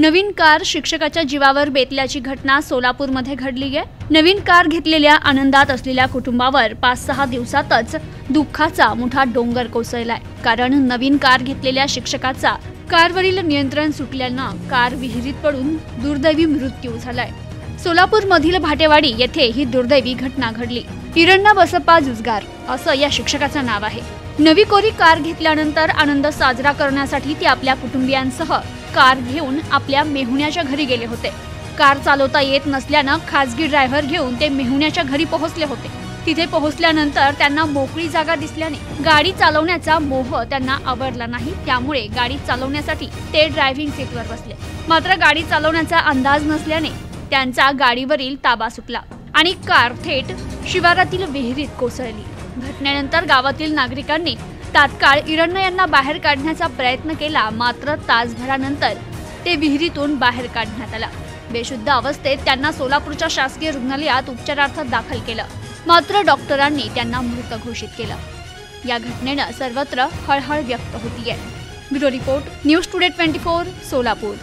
नवीन car शिक्षकाच्या जीवावर बेतल्याची घटना सोलापूरमध्ये घडली आहे. नवीन कार घेतलेल्या आनंदात असलेल्या कुटुंबावर पाच सहा दिवसातच दुःखाचा मोठा डोंगर कोसळलाय. कारण नवीन कार घेतलेल्या शिक्षकाचा कारवरील नियंत्रण सुटल्यानं कार विहिरीत पडून दुर्दैवी मृत्यू झालाय. सोलापूरमधील भाटेवाडी येथे ही दुर्दैवी घटना घडली. हिरण्या बसप्पा जुजगार असं या शिक्षकाचं नाव आहे. नवी कोरी कार घेतल्यानंतर आनंद साजरा करण्यासाठी ते आपल्या कुटुंबियांसह कार घेऊन आपल्या मेहुण्याच्या घरी गेले होते. कार चालवता येत नसल्यानं खासगी ड्रायव्हर घेऊन ते मेहुण्याच्या घरी पोहोचले होते. तिथे पोहोचल्यानंतर त्यांना मोकळी जागा दिसल्याने गाडी चालवण्याचा मोह त्यांना आवडला नाही त्यामुळे गाडी चालवण्यासाठी ते ड्रायव्हिंग सीटवर बसले. मात्र गाडी चालवण्याचा अंदाज नसल्याने त्यांचा गाडीवरील ताबा सुटला आणि कार थेट शिवारातील विहिरीत कोसळली. घटनेनंतर गावातील नागरिकांनी तात्काळ इरण्य यांना बाहेर काढण्याचा प्रयत्न केला. मात्र तासभरानंतर ते विहिरीतून बाहेर काढण्यात आला. बेशुद्ध अवस्थेत त्यांना सोलापूरच्या शासकीय रुग्णालयात उपचारार्थ दाखल केलं. मात्र डॉक्टरांनी त्यांना मृत घोषित केलं. या घटनेनं सर्वत्र हळहळ व्यक्त होतीये. Bureau report news today twenty four Solapur.